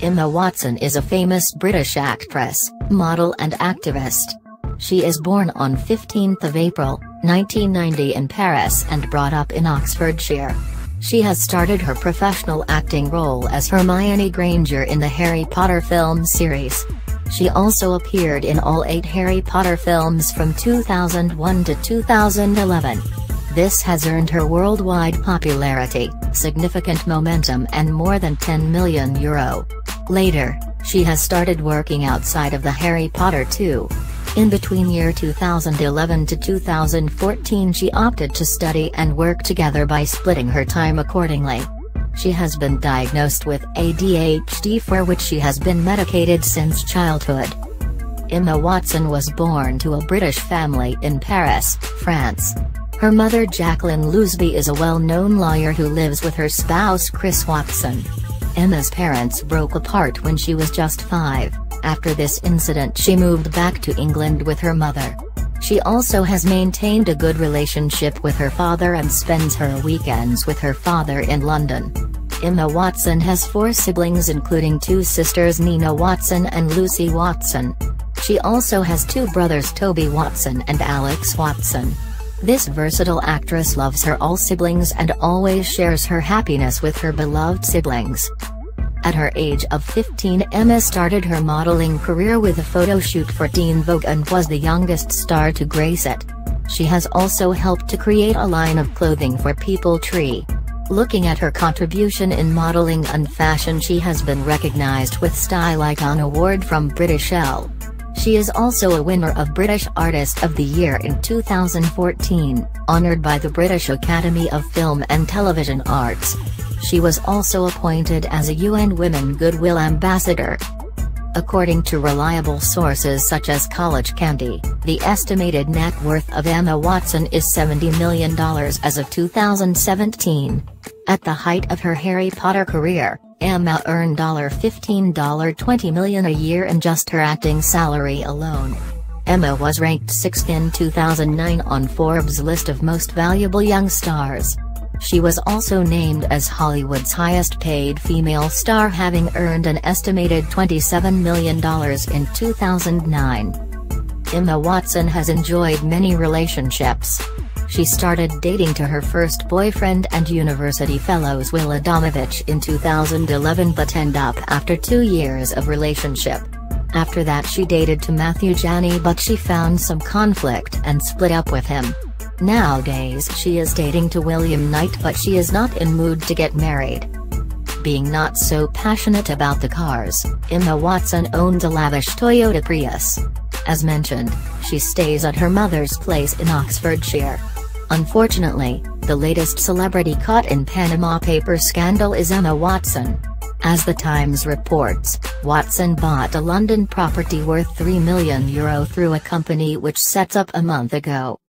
Emma Watson is a famous British actress, model and activist. She is born on 15th of April, 1990 in Paris and brought up in Oxfordshire. She has started her professional acting role as Hermione Granger in the Harry Potter film series. She also appeared in all eight Harry Potter films from 2001 to 2011. This has earned her worldwide popularity, significant momentum and more than 10 million euro. Later, she has started working outside of the Harry Potter too. In between year 2011 to 2014 she opted to study and work together by splitting her time accordingly. She has been diagnosed with ADHD for which she has been medicated since childhood. Emma Watson was born to a British family in Paris, France. Her mother Jacqueline Luesby is a well-known lawyer who lives with her spouse Chris Watson. Emma's parents broke apart when she was just five. After this incident she moved back to England with her mother. She also has maintained a good relationship with her father and spends her weekends with her father in London. Emma Watson has four siblings including two sisters Nina Watson and Lucy Watson. She also has two brothers Toby Watson and Alex Watson. This versatile actress loves her all siblings and always shares her happiness with her beloved siblings. At her age of 15 Emma started her modeling career with a photo shoot for Teen Vogue and was the youngest star to grace it. She has also helped to create a line of clothing for People Tree. Looking at her contribution in modeling and fashion she has been recognized with Style Icon Award from British Elle. She is also a winner of British Artist of the Year in 2014, honoured by the British Academy of Film and Television Arts. She was also appointed as a UN Women Goodwill Ambassador. According to reliable sources such as College Candy, the estimated net worth of Emma Watson is $70 million as of 2017. At the height of her Harry Potter career, Emma earned $15 $20 million a year in just her acting salary alone. Emma was ranked 6th in 2009 on Forbes' list of most valuable young stars. She was also named as Hollywood's highest paid female star having earned an estimated $27 million in 2009. Emma Watson has enjoyed many relationships. She started dating to her first boyfriend and university fellows Will Adamowicz in 2011 but end up after two years of relationship. After that she dated to Matthew Janney but she found some conflict and split up with him. Nowadays she is dating to William Knight but she is not in mood to get married. Being not so passionate about the cars, Emma Watson owns a lavish Toyota Prius. As mentioned, she stays at her mother's place in Oxfordshire. Unfortunately, the latest celebrity caught in Panama Papers scandal is Emma Watson. As the Times reports, Watson bought a London property worth €3 million Euro through a company which set up a month ago.